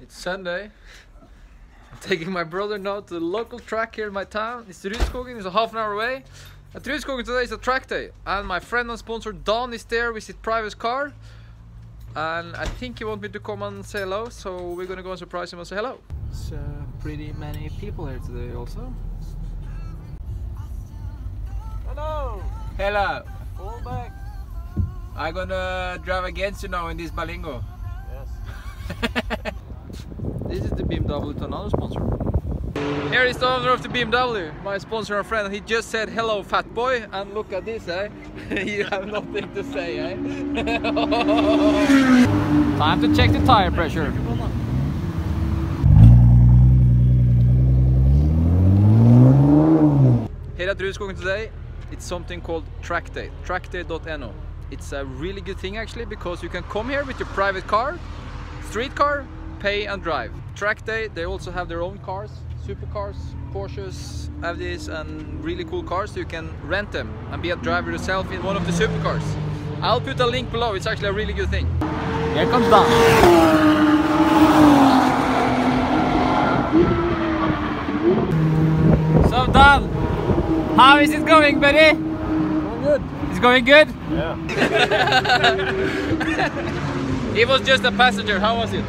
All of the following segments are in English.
It's Sunday. I'm taking my brother now to the local track here in my town. It's Rudskogen, it's a half an hour away. At Rudskogen today is a track day. And my friend and sponsor Don is there with his private car. And I think he wants me to come and say hello, so we're gonna go and surprise him and say hello. It's uh, pretty many people here today also. Hello! Hello! Fall back. I'm gonna drive against you now in this Berlingo. Yes. This is the BMW Tornado sponsor. Here is the owner of the BMW, my sponsor and friend. He just said hello, fat boy, and look at this, eh? you have nothing to say, eh? Time to check the tire pressure. Here at Rudskogen today, it's something called Track Day, trackday.no. It's a really good thing actually because you can come here with your private car, street car, pay and drive. Track Day, they also have their own cars, supercars, Porsches, Audis and really cool cars you can rent them and be a driver yourself in one of the supercars. I'll put a link below, it's actually a really good thing. Here comes Don. So Don, how is it going buddy? Going good. It's going good? Yeah. He was just a passenger, how was it?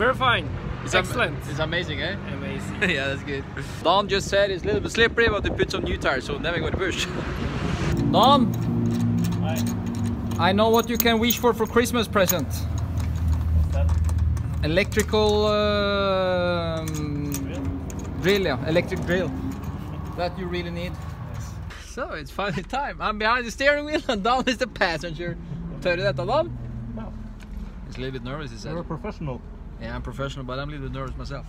We're fine. It's am- Excellent. it's amazing, eh? Amazing. yeah, that's good. Don just said it's a little bit slippery, but they put some new tires, so never going to push. Don, Hi. I know what you can wish for for Christmas present. That Electrical um, drill, yeah, electric drill. That you really need. Yes. So it's finally time. I'm behind the steering wheel and Don is the passenger. Tør du dette, Don? No. He's a little bit nervous, he said. You're a professional. Yeah, I'm professional, but I'm a little nervous myself.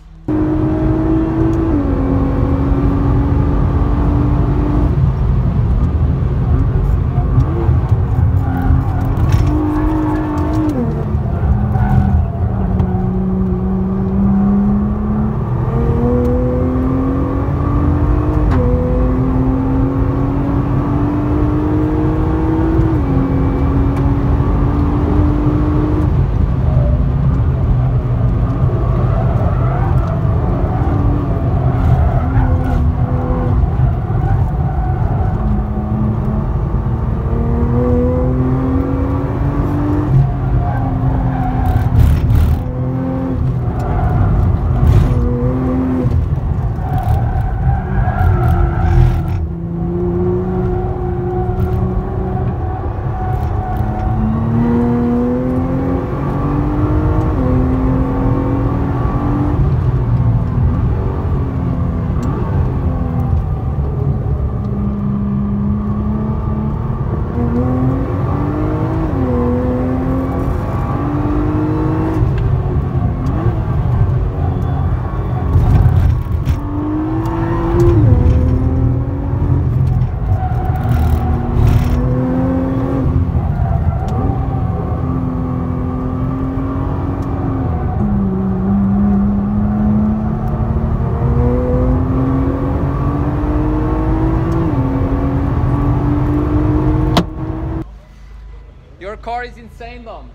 Your car is insane, Don.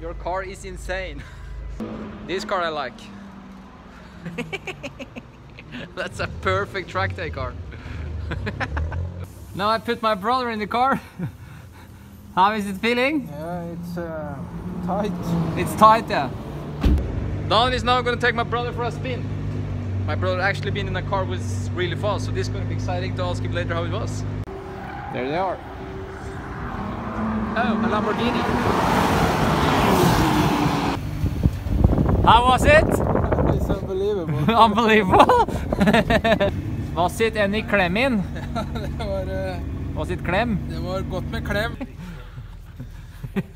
Your car is insane. this car I like. That's a perfect track day car. now I put my brother in the car. How is it feeling? Yeah, it's uh, tight. It's tight, yeah. Don is now gonna take my brother for a spin. My brother actually been in a car was really fast, so this is gonna be exciting to ask him later how it was. There they are. Oh, a Lamborghini. How was it? It's unbelievable. Unbelievable. was it any klem in? det, var, eh, Was it klem? det var godt med klem.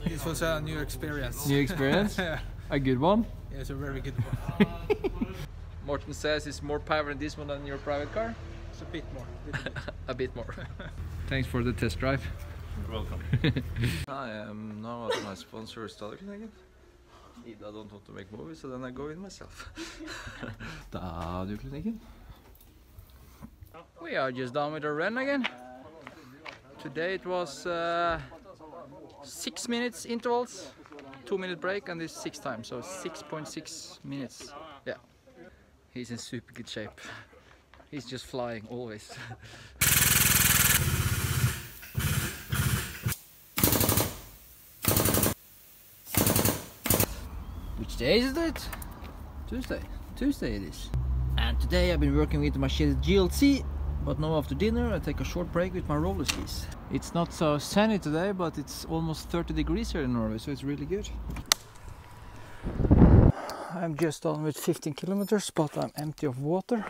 This was a new experience. New experience? yeah, A good one? it's a very good one. Morten says it's more power in this one than your private car. It's a bit more. little bit. a bit more. Thanks for the test drive. You're welcome. I am now at my sponsor Stadioklinikken. Ida don't want to make movies, so then I go in myself. Stadioklinikken. We are just done with our run again. Today it was uh, six minutes intervals, two minute break and this six times, so 6.6 minutes. Yeah, he's in super good shape. He's just flying always. Which day is it? Tuesday. Tuesday it is. And today I've been working with my Mercedes GLC, but now after dinner I take a short break with my roller skis. It's not so sunny today, but it's almost 30 degrees here in Norway, so it's really good. I'm just done with 15 kilometers, but I'm empty of water.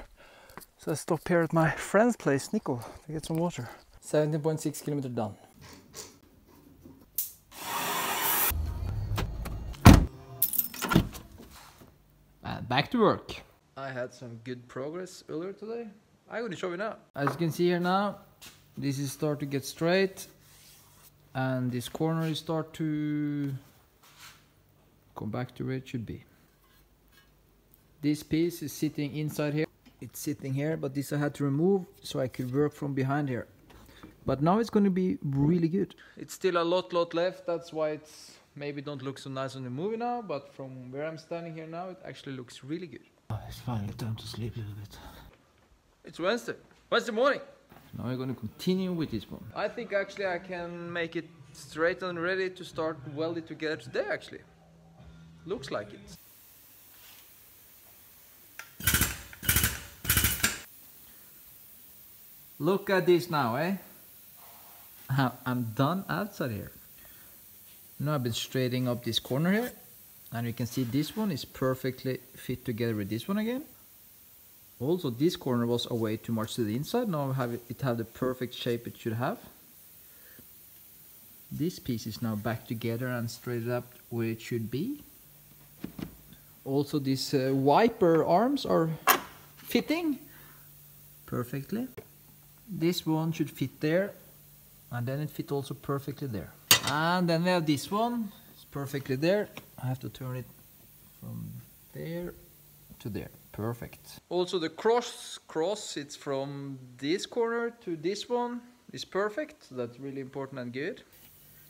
So I stop here at my friend's place, Nico, to get some water. 17.6 kilometers done. Back to work. I had some good progress earlier today. I'm gonna show you now. As you can see here now, this is start to get straight and this corner is start to come back to where it should be. This piece is sitting inside here. It's sitting here, but this I had to remove so I could work from behind here. But now it's going to be really good. It's still a lot, lot left. That's why it's maybe don't look so nice on the movie now. But from where I'm standing here now, it actually looks really good. Oh, it's finally time to sleep a little bit. It's Wednesday. Wednesday morning. Now we're going to continue with this one. I think actually I can make it straight and ready to start welding together today actually. Looks like it. Look at this now, eh? I'm done outside here. Now I've been straightening up this corner here. And you can see this one is perfectly fit together with this one again. Also, this corner was away too much to the inside. Now have it, it have the perfect shape it should have. This piece is now back together and straightened up where it should be. Also, these uh, wiper arms are fitting perfectly. This one should fit there, and then it fit also perfectly there. And then we have this one. It's perfectly there. I have to turn it from there to there. Perfect. Also the cross cross it's from this corner to this one is perfect. That's really important and good.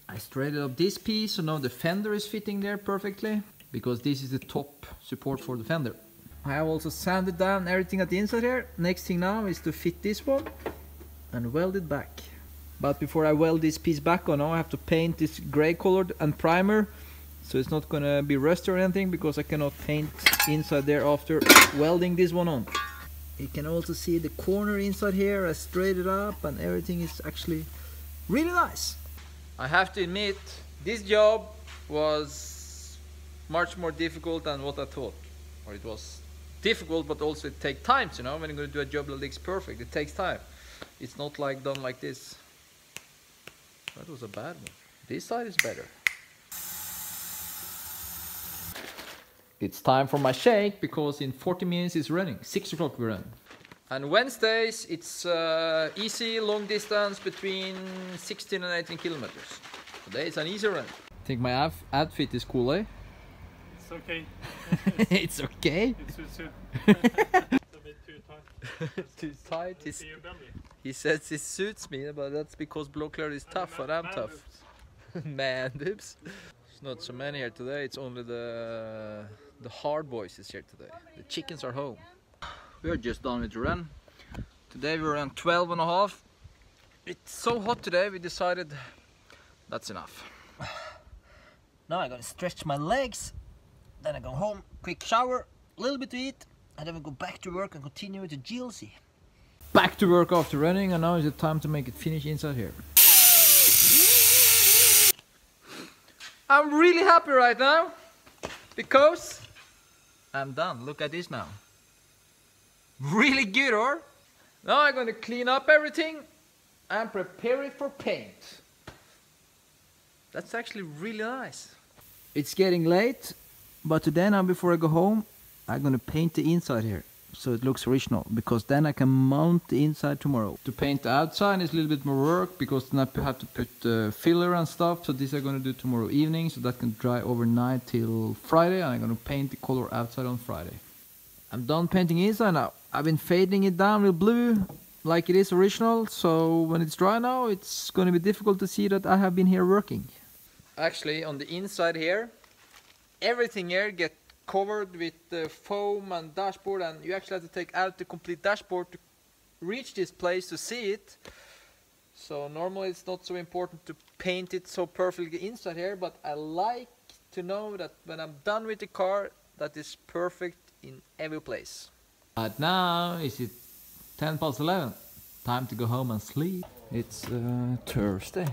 I straightened up this piece so now the fender is fitting there perfectly because this is the top support for the fender. I have also sanded down everything at the inside here. Next thing now is to fit this one and weld it back. But before I weld this piece back on, I have to paint this gray colored and primer so it's not gonna be rust or anything because I cannot paint inside there after welding this one on. You can also see the corner inside here, I straightened up and everything is actually really nice. I have to admit, this job was much more difficult than what I thought. Or it was difficult, but also it takes time, you know, when you're gonna do a job that looks perfect, it takes time. It's not like done like this. That was a bad one. This side is better. It's time for my shake because in 40 minutes it's running. 6 o'clock we run. And Wednesdays it's uh, easy long distance between 16 and 18 kilometers. Today it's an easy run. I think my outf- outfit is cool, eh? It's okay. it's okay. It suits you. it's a bit too tight. Too tight. I he says it suits me, but that's because Blåklar is tough and I'm Man tough. boobs. Man boobs. There's not so many here today. It's only the the hard boys is here today. The chickens are home. We are just done with the run. Today we ran 12 and a half. It's so hot today. We decided that's enough. Now I'm gonna stretch my legs. Then I go home, quick shower, a little bit to eat, and then we go back to work and continue with the GLC. Back to work after running, and now is the time to make it finish inside here. I'm really happy right now because I'm done. Look at this now. Really good, or? Now I'm gonna clean up everything and prepare it for paint. That's actually really nice. It's getting late, but today now uh, before I go home, I'm gonna paint the inside here so it looks original because then I can mount the inside tomorrow. To paint the outside is a little bit more work because then I have to put uh, filler and stuff. So this I'm gonna do tomorrow evening so that can dry overnight till Friday and I'm gonna paint the color outside on Friday. I'm done painting inside now. I've been fading it down with blue like it is original so when it's dry now it's gonna be difficult to see that I have been here working. Actually on the inside here everything here get covered with uh, foam and dashboard and you actually have to take out the complete dashboard to reach this place to see it. So normally it's not so important to paint it so perfectly inside here, but I like to know that when I'm done with the car, that is perfect in every place. But now is it 10 past 11? Time to go home and sleep. It's uh, Thursday.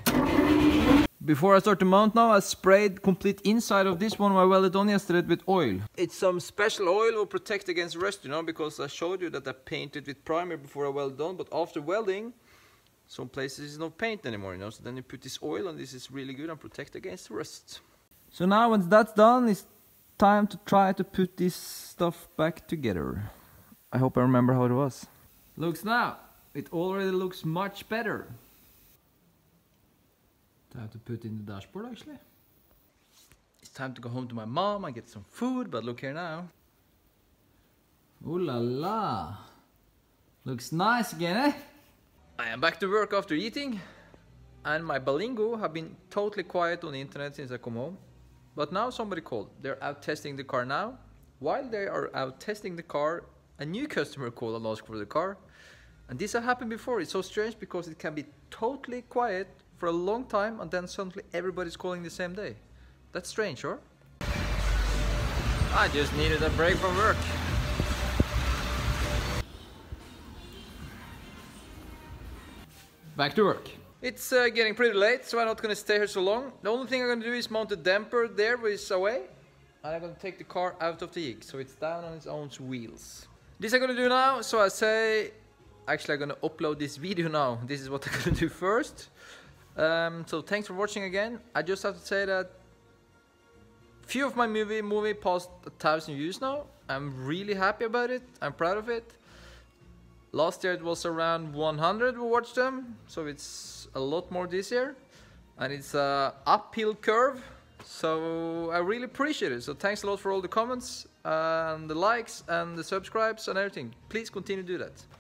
Before I start to mount now, I sprayed complete inside of this one I welded on yesterday with oil. It's some special oil will protect against rust, you know, because I showed you that I painted with primer before I welded on, but after welding, some places is no paint anymore, you know, so then you put this oil and this is really good and protect against rust. So now once that's done, it's time to try to put this stuff back together. I hope I remember how it was. Looks now, it already looks much better. Time to put in the dashboard actually. It's time to go home to my mom and get some food, but look here now. Ooh la la. Looks nice again, eh? I am back to work after eating, and my Berlingo have been totally quiet on the internet since I come home. But now somebody called. They're out testing the car now. While they are out testing the car, a new customer called and asked for the car. And this has happened before. It's so strange because it can be totally quiet for a long time and then suddenly everybody's calling the same day. That's strange, or? I just needed a break from work. Back to work. It's uh, getting pretty late, so I'm not gonna stay here so long. The only thing I'm gonna do is mount the damper there, which is away. And I'm gonna take the car out of the jig, so it's down on its own wheels. This I'm gonna do now, so I say... Actually, I'm gonna upload this video now. This is what I'm gonna do first. Um, so thanks for watching again. I just have to say that few of my movie movie passed a thousand views now. I'm really happy about it. I'm proud of it. Last year it was around 100 who watched them, so it's a lot more this year. And it's a uphill curve, so I really appreciate it. So thanks a lot for all the comments and the likes and the subscribes and everything. Please continue to do that.